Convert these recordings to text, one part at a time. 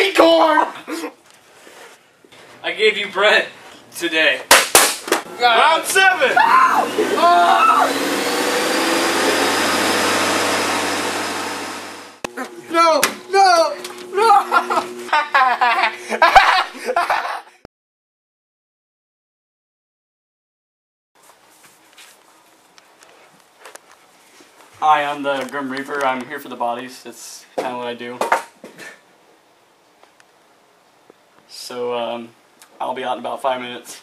sweet corn! I gave you bread today. Round seven! No! No! No! Hi, I'm the Grim Reaper. I'm here for the bodies. That's kind of what I do. So, um, I'll be out in about five minutes.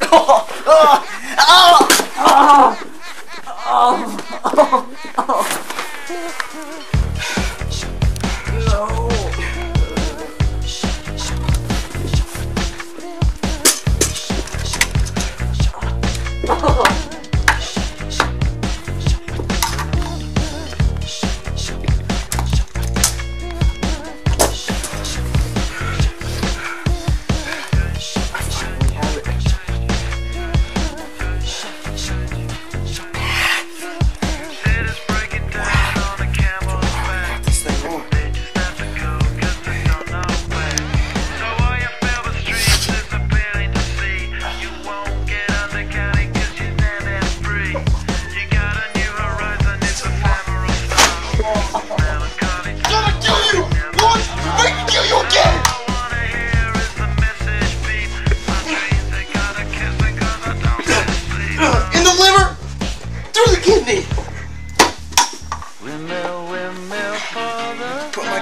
This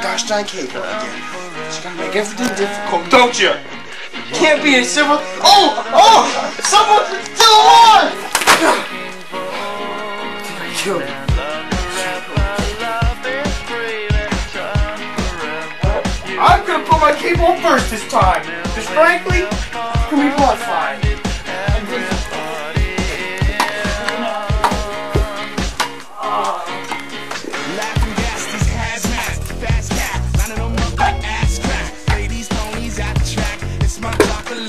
gosh darn cape again. It's gonna make everything difficult, don't you? Can't be a civil. Oh, oh! Someone still alive! Kill me. I'm gonna put my cape on first this time. Cause frankly, it's gonna be blood.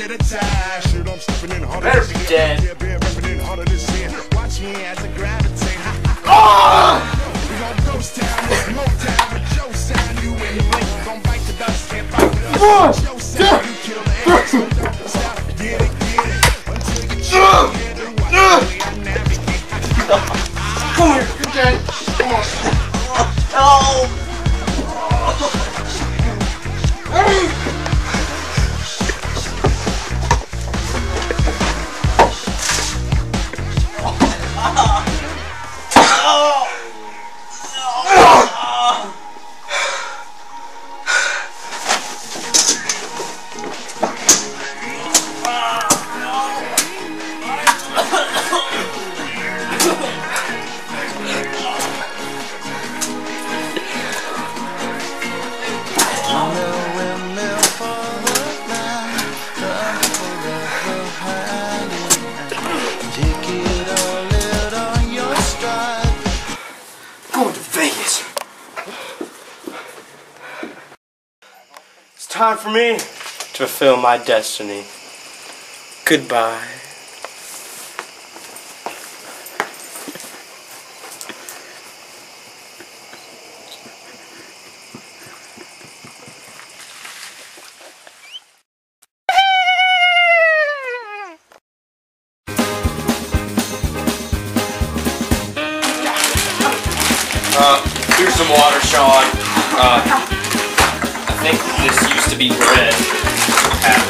Block, a little. Shoot, I'm stepping in harder Better be dead. Yeah, beer repping in harder this year. Watch me as I gravitate. Ah! We gon' ghost town, it's Motown with Joe sound. You in the blink, gon' bite the dust, can't fight the dust. Joe sound, you kill the stop. Get it, get it, until you get it. The Time for me to fulfill my destiny. Goodbye. Uh, here's some water, Sean. Uh, this used to be bread. Have.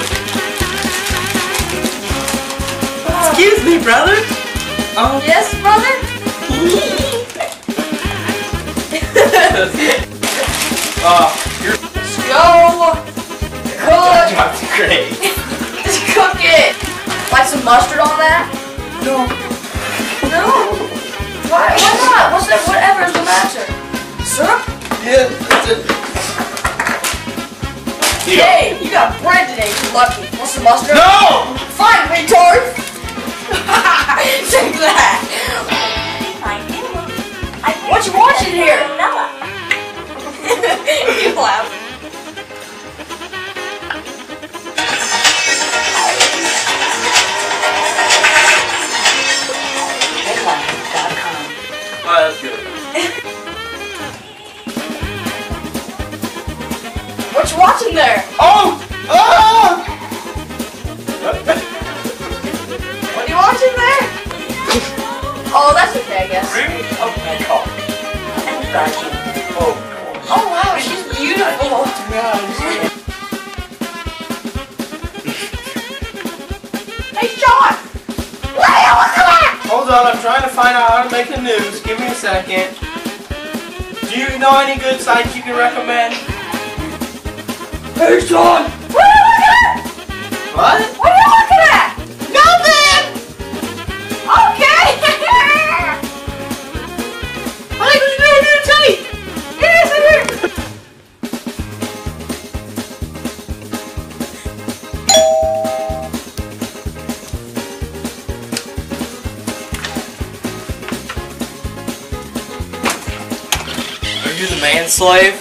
Excuse me, brother. Oh. Yes, brother? Uh, here's Let's go! Cook! that's great. Just cook it! Like some mustard on that? No. No! Why, why not? What's that? Whatever's lucky. Want some mustard? No! Fine, retard! Take that! What you watching here? you laugh. Guess. Okay, cool. And scratchy. Oh. Oh wow, she's beautiful. hey, Sean! Hold on, I'm trying to find out how to make the news. Give me a second. Do you know any good sites you can recommend? Hey, Sean! What are you looking at? What? Manslave?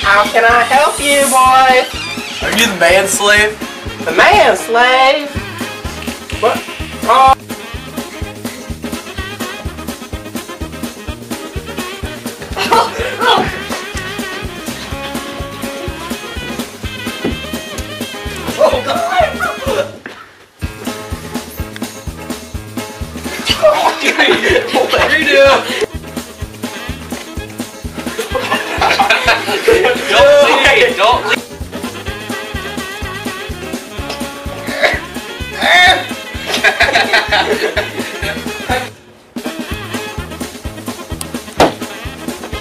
How can I help you, boy? Are you the man slave? The man slave. What? Oh. Don't leave! Don't leave!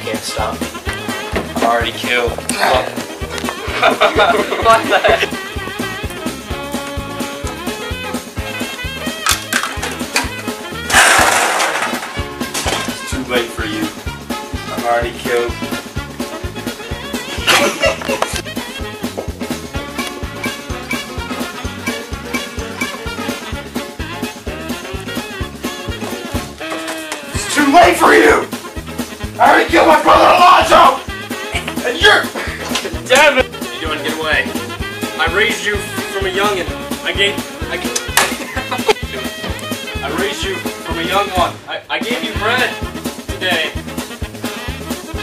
Can't stop. I'm already killed. what the heck? Already. It's too late for you! I already killed my brother Alonzo! And you're... Are you doing? Get away. I raised you from a youngin. I gave. I gave. I raised you from a young one. I, I gave you bread today.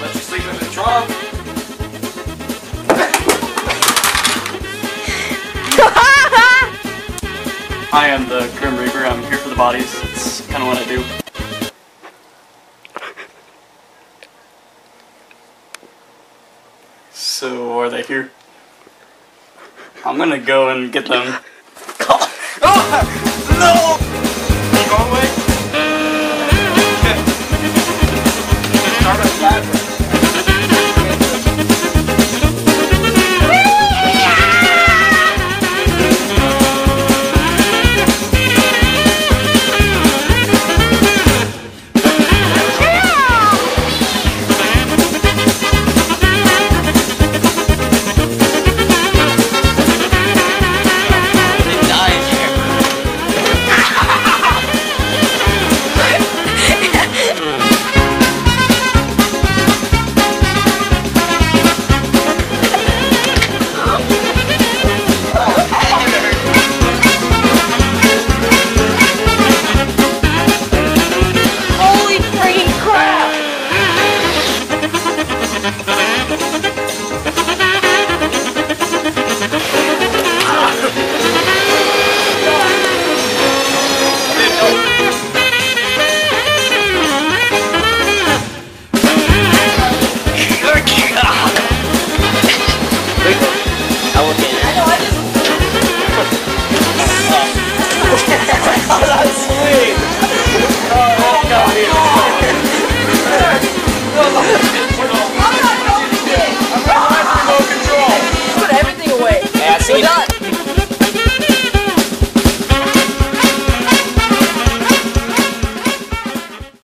Let you sleep in the trunk. I am the Grim Reaper. I'm here for the bodies. It's kind of what I do. So, are they here? I'm gonna go and get them. No!